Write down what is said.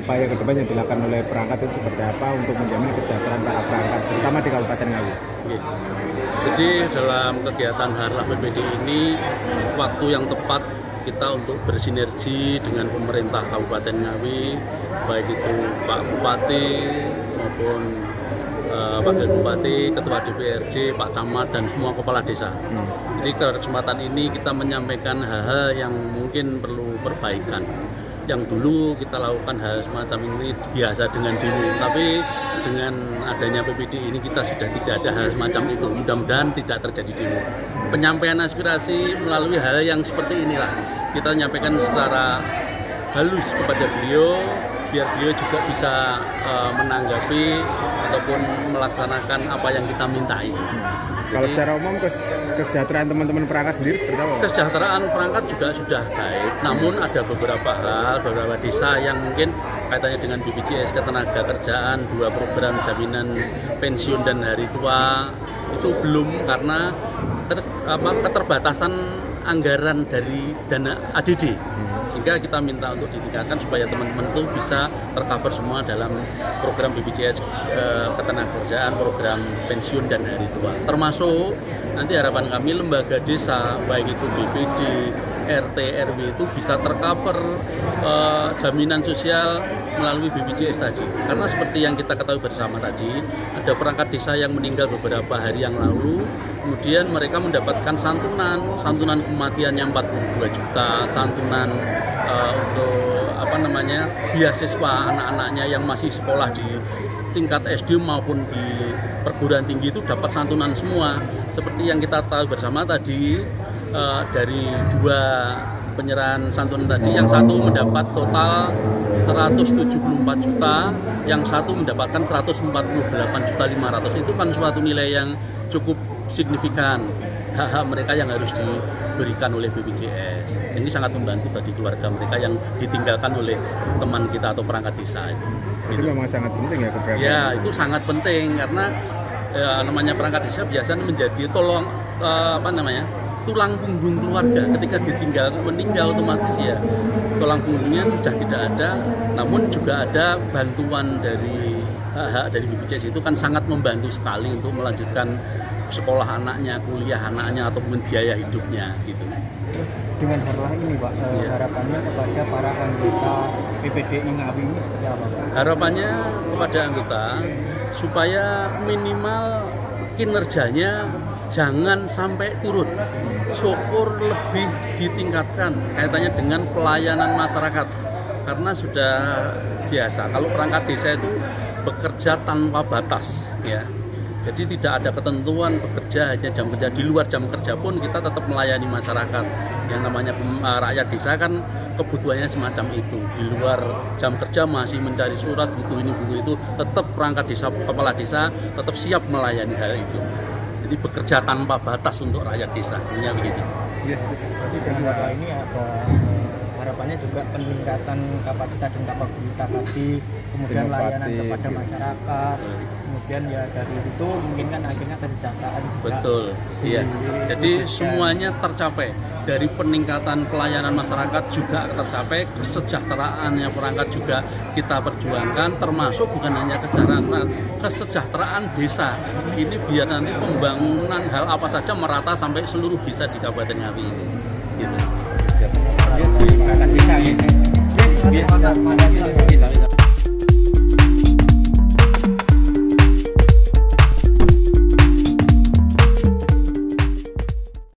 upaya ke depan yang dilakukan oleh perangkat itu seperti apa untuk menjamin kesejahteraan para perangkat, terutama di Kabupaten Ngawi. Oke. Jadi dalam kegiatan Harlah PPD ini waktu yang tepat kita untuk bersinergi dengan pemerintah Kabupaten Ngawi, baik itu Pak Bupati maupun eh, Wakil Bupati, Ketua DPRD, Pak Camat dan semua kepala desa. Hmm. Jadi kesempatan ini kita menyampaikan hal-hal yang mungkin perlu perbaikan. Yang dulu kita lakukan hal semacam ini biasa dengan demo, tapi dengan adanya PPD ini kita sudah tidak ada hal semacam itu. Mudah-mudahan tidak terjadi demo. Penyampaian aspirasi melalui hal yang seperti inilah kita menyampaikan secara halus kepada beliau biar beliau juga bisa eh, menanggapi ataupun melaksanakan apa yang kita minta itu. Kalau secara umum kes- kesejahteraan teman-teman perangkat sendiri seperti apa? Kesejahteraan perangkat juga sudah baik, namun ada beberapa hal, beberapa desa yang mungkin kaitannya dengan BPJS ketenaga kerjaan, dua program jaminan pensiun dan hari tua itu belum karena ter- apa, keterbatasan anggaran dari dana ADD sehingga kita minta untuk ditingkatkan supaya teman-teman itu bisa tercover semua dalam program BPJS eh, ketenagakerjaan, program pensiun dan hari tua. Termasuk nanti harapan kami lembaga desa baik itu BPD, RT, RW itu bisa tercover eh, jaminan sosial melalui BPJS tadi. Karena seperti yang kita ketahui bersama tadi, ada perangkat desa yang meninggal beberapa hari yang lalu, kemudian mereka mendapatkan santunan, santunan kematiannya 42 juta, santunan eh, untuk apa namanya beasiswa anak-anaknya yang masih sekolah di tingkat SD maupun di perguruan tinggi itu dapat santunan semua. Seperti yang kita tahu bersama tadi eh, dari dua penyerahan santunan tadi, yang satu mendapat total 174 juta, yang satu mendapatkan 148 juta 500 itu kan suatu nilai yang cukup signifikan hak-hak mereka yang harus diberikan oleh BPJS. Ini sangat membantu bagi keluarga mereka yang ditinggalkan oleh teman kita atau perangkat desa. itu. Itu memang sangat penting ya keberagaman. Ya, itu sangat penting karena ya, namanya perangkat desa biasanya menjadi tolong eh, apa namanya? Tulang punggung keluarga ketika ditinggal meninggal otomatis ya tulang punggungnya sudah tidak ada namun juga ada bantuan dari hak dari BPJS itu kan sangat membantu sekali untuk melanjutkan sekolah anaknya, kuliah anaknya ataupun biaya hidupnya gitu. dengan harlah ini Pak Iya. harapannya kepada para anggota PPDI Ngawi ini seperti apa Pak? Harapannya kepada anggota supaya minimal kinerjanya jangan sampai turun. Syukur lebih ditingkatkan kaitannya dengan pelayanan masyarakat. Karena sudah biasa kalau perangkat desa itu bekerja tanpa batas ya. Jadi tidak ada ketentuan bekerja hanya jam kerja di luar jam kerja pun kita tetap melayani masyarakat. Yang namanya pem- eh, rakyat desa kan kebutuhannya semacam itu. Di luar jam kerja masih mencari surat butuh ini butuh itu, tetap perangkat desa kepala desa tetap siap melayani hal itu. Jadi bekerja tanpa batas untuk rakyat desa. Intinya begitu. Berarti dengan harlah ini ada harapannya juga peningkatan kapasitas dan kapabilitas tadi, kemudian layanan Inovatif, kepada gitu. masyarakat, kemudian ya dari itu mungkin kan akhirnya kesejahteraan juga. Betul. Iya. Jadi semuanya tercapai. Dari peningkatan pelayanan masyarakat juga tercapai, kesejahteraannya perangkat juga kita perjuangkan, termasuk bukan hanya kesejahteraan, kesejahteraan desa. Ini biar nanti pembangunan hal apa saja merata sampai seluruh desa di Kabupaten Ngawi ini. Gitu. Terima kasih.